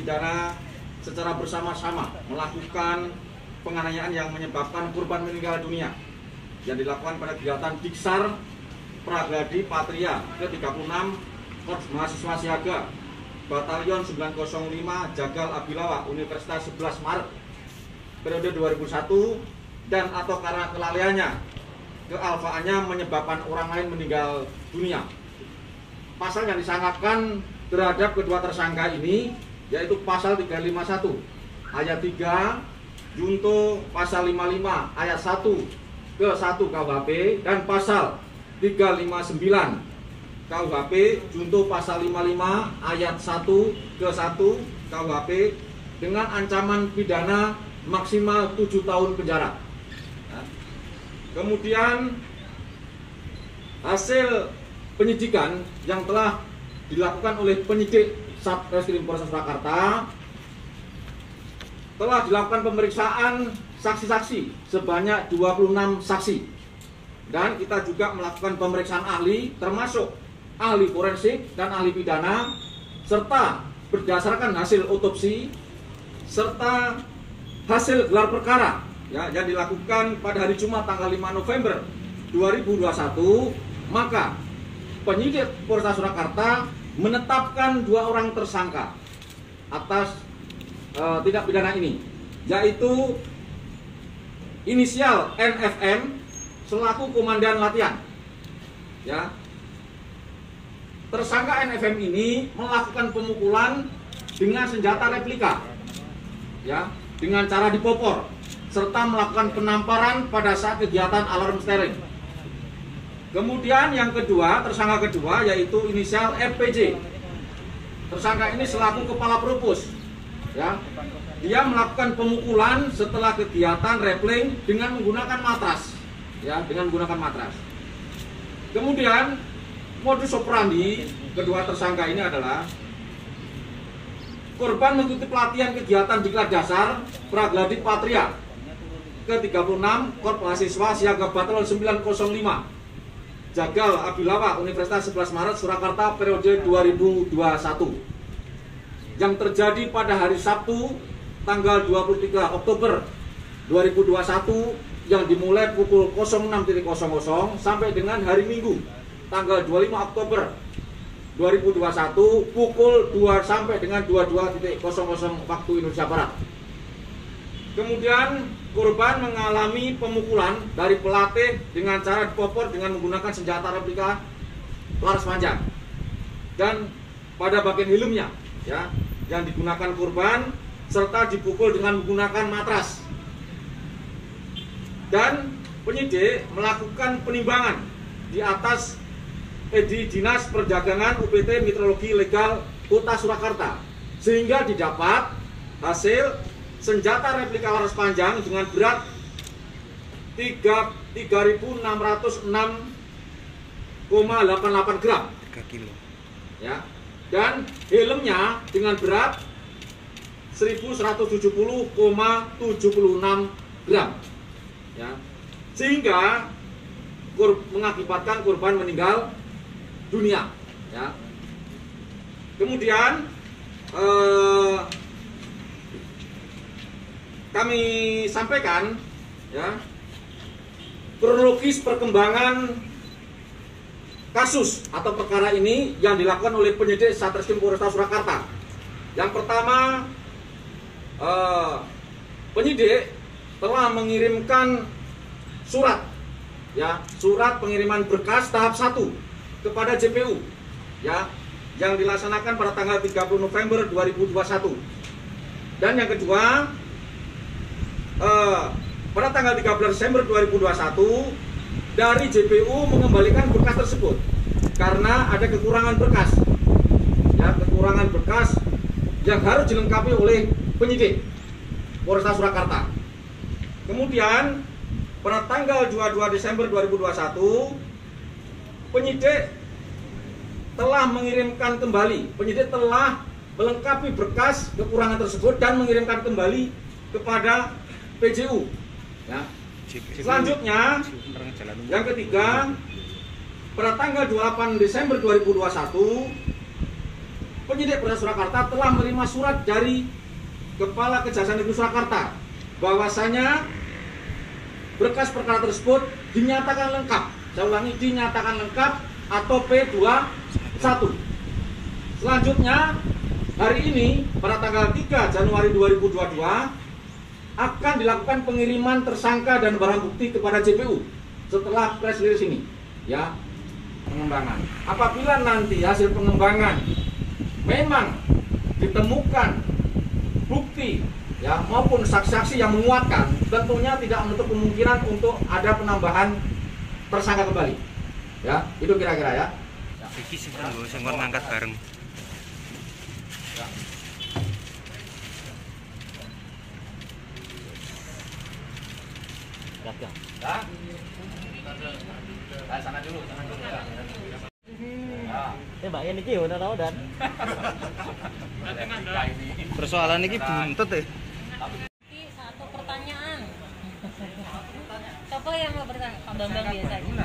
pidana secara bersama-sama melakukan penganiayaan yang menyebabkan korban meninggal dunia yang dilakukan pada kegiatan Diksar Pragladi Patria ke-36 Korps Mahasiswa Siaga Batalion 905 Jagal Abilawa Universitas 11 Maret periode 2001 dan atau karena kelalaiannya kealfaannya menyebabkan orang lain meninggal dunia. Pasal yang disangkakan terhadap kedua tersangka ini yaitu pasal 351 ayat 3 junto pasal 55 ayat 1 ke 1 KUHP dan pasal 359 KUHP junto pasal 55 ayat 1 ke 1 KUHP dengan ancaman pidana maksimal 7 tahun penjara. Ya. Kemudian hasil penyidikan yang telah dilakukan oleh penyidik Satreskrim Polres Surakarta telah dilakukan pemeriksaan saksi-saksi sebanyak 26 saksi. Dan kita juga melakukan pemeriksaan ahli termasuk ahli forensik dan ahli pidana serta berdasarkan hasil otopsi serta hasil gelar perkara ya yang dilakukan pada hari Jumat tanggal 5 November 2021 maka penyidik Polres Surakarta menetapkan dua orang tersangka atas uh, tindak pidana ini yaitu inisial NFM selaku komandan latihan ya tersangka NFM ini melakukan pemukulan dengan senjata replika ya dengan cara dipopor serta melakukan penamparan pada saat kegiatan alarm steering. Kemudian yang kedua, tersangka kedua yaitu inisial FPJ. Tersangka ini selaku kepala propus. Ya. Dia melakukan pemukulan setelah kegiatan rappling dengan menggunakan matras. Ya, dengan menggunakan matras. Kemudian modus operandi kedua tersangka ini adalah korban mengikuti pelatihan kegiatan di kelas dasar Pragladi Patria ke-36 Korps Mahasiswa Siaga Batalion 905 Jagal Abilawa Universitas 11 Maret Surakarta periode 2021 yang terjadi pada hari Sabtu tanggal 23 Oktober 2021 yang dimulai pukul 06.00 sampai dengan hari Minggu tanggal 25 Oktober 2021 pukul 2 sampai dengan 22.00 waktu Indonesia Barat. Kemudian korban mengalami pemukulan dari pelatih dengan cara dipopor dengan menggunakan senjata replika laras panjang. Dan pada bagian helmnya ya yang digunakan korban serta dipukul dengan menggunakan matras. Dan penyidik melakukan penimbangan di atas eh, di Dinas Perdagangan UPT Meteorologi Legal Kota Surakarta sehingga didapat hasil senjata replika laras panjang dengan berat 3606,88 gram. 3 kilo. Ya. Dan helmnya dengan berat 1170,76 gram. Ya. Sehingga kur, mengakibatkan korban meninggal dunia. Ya. Kemudian eh, kami sampaikan ya kronologis perkembangan kasus atau perkara ini yang dilakukan oleh penyidik Satreskrim Polresta Surakarta. Yang pertama eh, penyidik telah mengirimkan surat ya surat pengiriman berkas tahap 1 kepada JPU ya yang dilaksanakan pada tanggal 30 November 2021. Dan yang kedua uh, pada tanggal 13 Desember 2021 dari JPU mengembalikan berkas tersebut karena ada kekurangan berkas. Ya kekurangan berkas yang harus dilengkapi oleh penyidik Polresta Surakarta. Kemudian pada tanggal 22 Desember 2021 penyidik telah mengirimkan kembali penyidik telah melengkapi berkas kekurangan tersebut dan mengirimkan kembali kepada PJU. Ya. Selanjutnya, yang ketiga, pada tanggal 28 Desember 2021, penyidik Polres Surakarta telah menerima surat dari Kepala Kejaksaan Negeri Surakarta bahwasanya berkas perkara tersebut dinyatakan lengkap. Saya ulangi, dinyatakan lengkap atau P21. Selanjutnya, hari ini pada tanggal 3 Januari 2022 akan dilakukan pengiriman tersangka dan barang bukti kepada JPU setelah press release ini. Ya, pengembangan. Apabila nanti hasil pengembangan memang ditemukan bukti ya maupun saksi-saksi yang menguatkan, tentunya tidak menutup kemungkinan untuk ada penambahan tersangka kembali. Ya, itu kira-kira ya. Iki sing kon ngangkat bareng. Ya. Nah, sana dulu, sana dulu ya. Ya. Mbak ini ki ora tau dan. Persoalan iki buntut ya. Ini satu pertanyaan. Siapa yang mau bertanya? Pak Bambang biasanya.